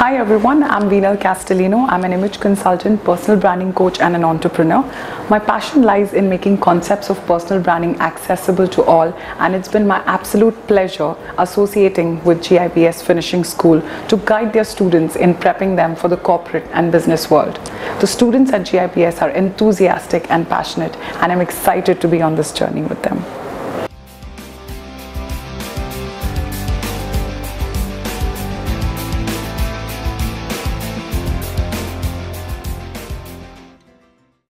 Hi everyone, I'm Venal Castelino. I'm an image consultant, personal branding coach and an entrepreneur. My passion lies in making concepts of personal branding accessible to all and it's been my absolute pleasure associating with GIBS Finishing School to guide their students in prepping them for the corporate and business world. The students at GIBS are enthusiastic and passionate and I'm excited to be on this journey with them.